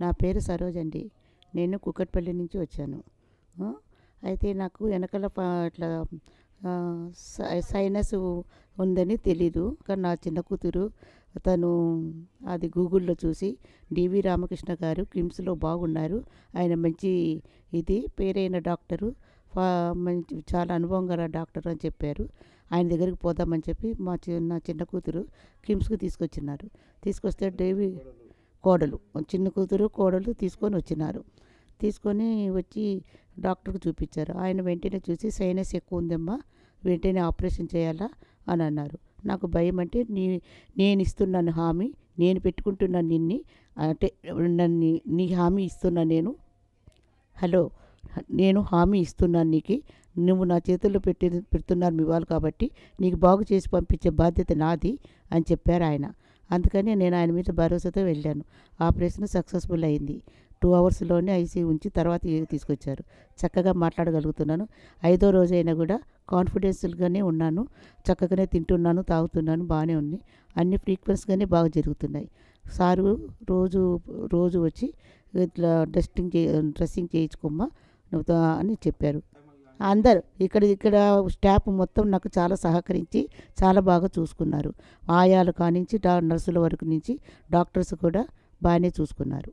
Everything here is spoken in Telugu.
నా పేరు సరోజ్ అండి. నేను కుకట్పల్లి నుంచి వచ్చాను. అయితే నాకు వెనకాల అట్లా ఇట్లా సై- సైనస్ ఉందని తెలీదు. కానీ నా చిన్న కూతురు తను అది గూగుల్లో చూసి డివి రామకృష్ణ గారు కిమ్స్లో బాగున్నారు. ఆయన మంచి ఇది పేరైన డాక్టరు. మంచి చాలా అనుభవం గల డాక్టర్ అని చెప్పారు. ఆయన దగ్గరికి పోదామని చెప్పి మా చిన్న చిన్న కూతురు కిమ్స్కి తీసుకొచ్చినారు. తీసుకొస్తే డేవి కోడలు చిన్న కూతురు కోడలు తీసుకొని వచ్చినారు. తీసుకొని వచ్చి డాక్టర్కి చూపించారు. ఆయన వెంటనే చూసి సైనస్ ఎక్కువ ఉందమ్మా వెంటనే ఆపరేషన్ చేయాలా అని అన్నారు. నాకు భయం అంటే నీ నేను ఇస్తున్నాను హామీ నేను పెట్టుకుంటున్నాను నిన్ని అంటే నన్ను నీ హామీ ఇస్తున్నా నేను. హలో నేను హామీ ఇస్తున్నాను నీకు నువ్వు నా చేతుల్లో పెట్టి పెడుతున్నారు మీ వాళ్ళు కాబట్టి నీకు బాగు చేసి పంపించే బాధ్యత నాది అని చెప్పారు ఆయన. అందుకని నేను ఆయన మీద భరోసాతో వెళ్ళాను. ఆపరేషన్ సక్సెస్ఫుల్ అయింది. టూ అవర్స్లోనే ఐసీ ఉంచి తర్వాత తీసుకొచ్చారు? చక్కగా మాట్లాడగలుగుతున్నాను. ఐదో రోజైనా కూడా కాన్ఫిడెన్స్గానే ఉన్నాను. చక్కగానే తింటున్నాను తాగుతున్నాను బాగానే ఉంది. అన్ని ఫ్రీక్వెన్స్గానే బాగా జరుగుతున్నాయి. సారు రోజు రోజు వచ్చి ఇట్లా డస్టింగ్ చే డ్రెస్సింగ్ చేయించుకోమ్మా అని చెప్పారు. అందరు ఇక్కడ ఇక్కడ స్టాఫ్ మొత్తం నాకు చాలా సహకరించి చాలా బాగా చూసుకున్నారు. ఆయాలు కానించి డా నర్సుల వరకు నుంచి డాక్టర్స్ కూడా బాగానే చూసుకున్నారు.